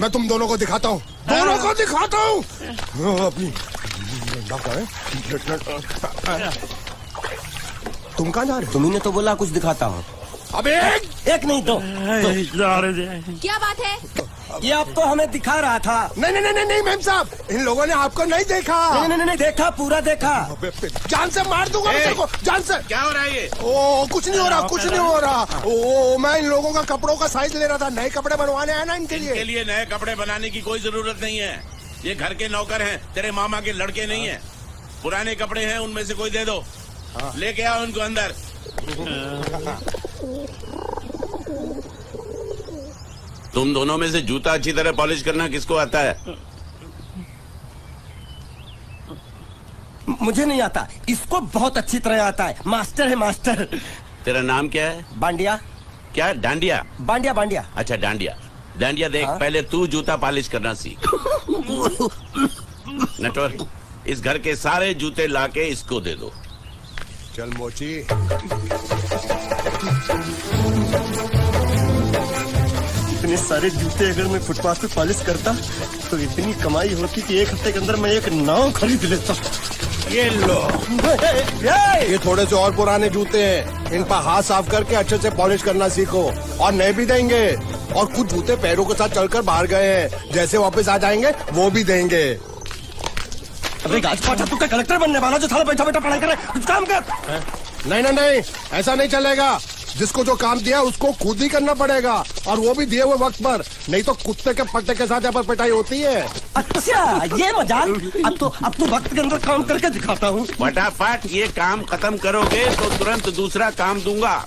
मैं तुम दोनों को दिखाता हूँ। दोनों को दिखाता हूँ। हाँ, अपनी तुम कहाँ जा रहे हो? तुम्ही ने तो बोला कुछ दिखाता हूँ। अब एक एक नहीं तो क्या बात है? ये आपको हमें दिखा रहा था। नहीं नहीं नहीं नहीं मैम साहब इन लोगों ने आपको नहीं देखा। नहीं नहीं नहीं देखा पूरा देखा। जान से मार दूँगा मैं को जान से। क्या हो रहा है ये? ओ कुछ नहीं हो रहा कुछ नहीं हो रहा। ओ मैं इन लोगों का कपड़ों का साइज़ ले रहा था नए कपड़े बनवाने आया ना इनके लिए। इनके लिए लिए नए कपड़े बनाने की कोई ज़रूरत नहीं है। ये घर के नौकर हैं तेरे मामा के लड़के नहीं है। पुराने कपड़े हैं उनमें से कोई दे दो। लेके आओ उनको अंदर। तुम दोनों में से जूता अच्छी तरह पॉलिश करना किसको आता है? मुझे नहीं आता। इसको बहुत अच्छी तरह आता है। मास्टर है मास्टर। तेरा नाम क्या है? बांडिया। क्या? डांडिया? बांडिया बांडिया। अच्छा डांडिया। डांडिया देख हाँ? पहले तू जूता पॉलिश करना सीख। नटवर इस घर के सारे जूते लाके इसको दे दो। चल मोची। इतने सारे जूते अगर मैं फुटपाथ पे पॉलिश करता तो इतनी कमाई होती कि एक हफ़्ते के अंदर मैं एक नाव खरीद लेता। ये लो। ये थोड़े से और पुराने जूते हैं। इन पर हाथ साफ़ करके अच्छे से पॉलिश करना सीखो। और नए भी देंगे। और कुछ जूते पैरों के साथ चलकर बाहर गए हैं। जैसे वापस आ जाएँगे वो भी देंगे। गाज तू कलेक्टर बनने वाला जो थाला बैठा बैठा पढ़ाई करे कुछ काम कर। नहीं नहीं नहीं। ऐसा नहीं चलेगा। जिसको जो काम दिया उसको खुद ही करना पड़ेगा। और वो भी दिए हुए वक्त पर। नहीं तो कुत्ते के पट्टे के साथ यहाँ पर पिटाई होती है। अच्छा ये मज़ाक। अब तो अब तो वक्त के अंदर काम करके दिखाता हूँ। फटाफट ये काम खत्म करोगे तो तुरंत दूसरा काम दूँगा।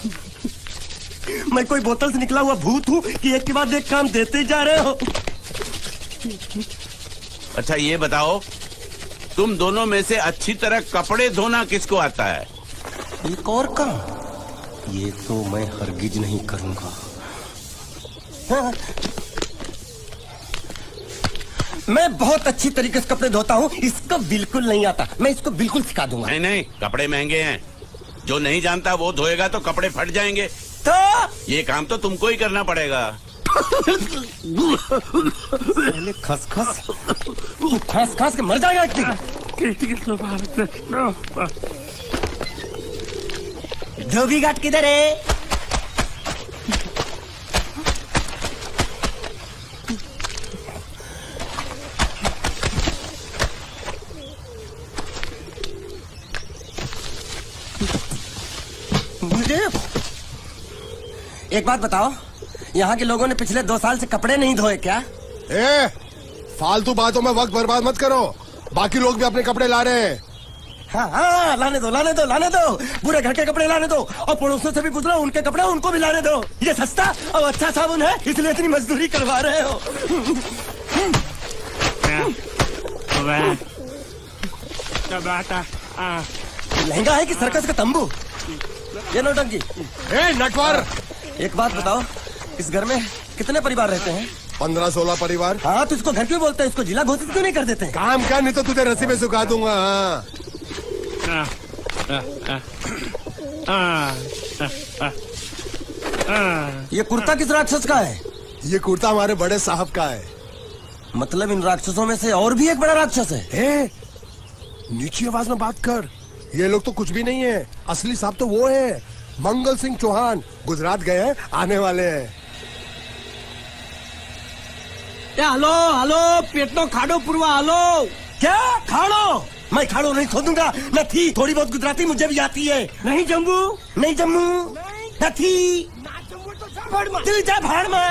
मैं कोई बोतल से निकला हुआ भूत हूँ कि एक के बाद एक काम देते जा रहे हो। अच्छा ये बताओ तुम दोनों में से अच्छी तरह कपड़े धोना किसको आता है? एक और काम। ये तो मैं हरगिज नहीं करूँगा। हाँ। मैं बहुत अच्छी तरीके से कपड़े धोता हूँ इसको बिल्कुल नहीं आता। मैं इसको बिल्कुल सिखा दूँगा। नहीं नहीं कपड़े महँगे हैं। जो नहीं जानता वो धोएगा तो कपड़े फट जाएँगे। तो? ये काम तो तुमको ही करना पड़ेगा। पहले खस खस खस खस के मर जाएगा एक दिन। धोबी घाट किधर है? एक बात बताओ यहाँ के लोगों ने पिछले दो साल से कपड़े नहीं धोए क्या? ए फालतू बातों में वक्त बर्बाद मत करो। बाकी लोग भी अपने कपड़े ला रहे हैं। हाँ हाँ लाने दो लाने दो लाने दो। पूरे घर के कपड़े लाने दो। और पड़ोसों से भी गुजरो उनके कपड़े उनको भी लाने दो। ये सस्ता और अच्छा साबुन है इसलिए इतनी मजदूरी करवा रहे हो। लहंगा है कि सर्कस का तंबू? ये नौटंकी नटवर! एक बात बताओ इस घर में कितने परिवार रहते हैं? पंद्रह सोलह परिवार। हाँ तो इसको घर क्यों बोलते हैं? इसको जिला घोषित क्यों नहीं कर देते काम क्या नहीं तो तुझे रस्सी में सुखा दूँगा हाँ। ये कुर्ता किस राक्षस का है? ये कुर्ता हमारे बड़े साहब का है। मतलब इन राक्षसों में से और भी एक बड़ा राक्षस है? ए? नीची आवाज़ में बात कर। ये लोग तो कुछ भी नहीं है। असली साहब तो वो है। मंगल सिंह चौहान गुजरात गए हैं आने वाले हैं। हेलो हलो पेटनो खाडो पुरवा हलो। क्या? खाड़ो? मैं खाड़ो नहीं खोदूँगा। न थी थोड़ी बहुत गुजराती मुझे भी आती है। नहीं जम्मू? नहीं जम्मू। नहीं तू जा भाड़ में।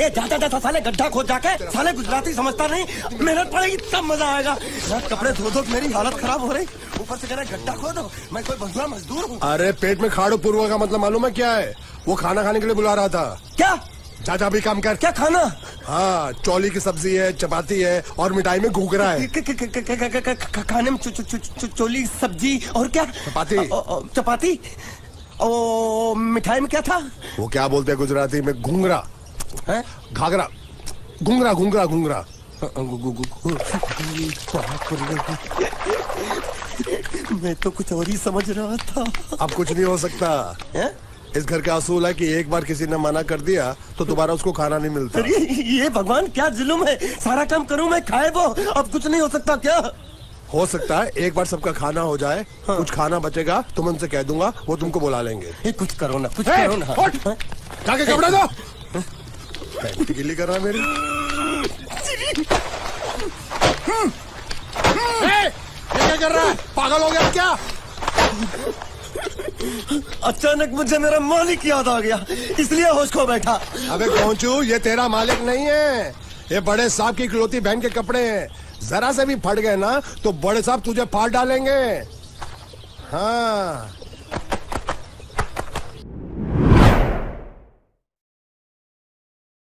ए जा जा जा साले गड्ढा खोद जाके। साले गुजराती समझता नहीं। मेहनत पड़ेगी तब मज़ा आएगा। यार कपड़े धो धो मेरी हालत खराब हो रही। ऊपर से कह रहा है गड्ढा खोदो। मैं कोई बंधुआ मजदूर हूँ। अरे पेट में खाड़ो पूर्व का मतलब मालूम है क्या है? वो खाना खाने के लिए बुला रहा था। क्या? चाचा भी काम कर। क्या खाना? हाँ चौली की सब्ज़ी है चपाती है और मिठाई में घुघरा है। खाने में चौली सब्ज़ी और क्या? चपाती। चपाती? ओ मिठाई में क्या था? वो क्या बोलते हैं गुजराती में? घुंगरा घाघरा। घुंगरा घुंगरा घुंगरा मैं तो कुछ और ही समझ रहा था। अब कुछ नहीं हो सकता। है? इस घर का असूल है कि एक बार किसी ने मना कर दिया तो दोबारा उसको खाना नहीं मिलता। अरे ये भगवान क्या जुलुम है? सारा काम करूँ मैं खाए वो अब कुछ नहीं हो सकता क्या? हो सकता है एक बार सबका खाना हो जाए हाँ। कुछ खाना बचेगा तो मैं उनसे कह दूँगा वो तुमको बुला लेंगे। ये कुछ करो ना कुछ ए, करो ना! जाके कपड़े दो। पैंट गिल्ली कर रहा मेरी। ए, ये क्या कर रहा है? पागल हो गया क्या? अचानक मुझे मेरा मालिक याद आ गया, इसलिए होश खो बैठा। अबे पहुंचू ये तेरा मालिक नहीं है। ये बड़े साहब की इकलौती बहन के कपड़े हैं। जरा से भी फट गए ना तो बड़े साहब तुझे फाड़ डालेंगे। हाँ।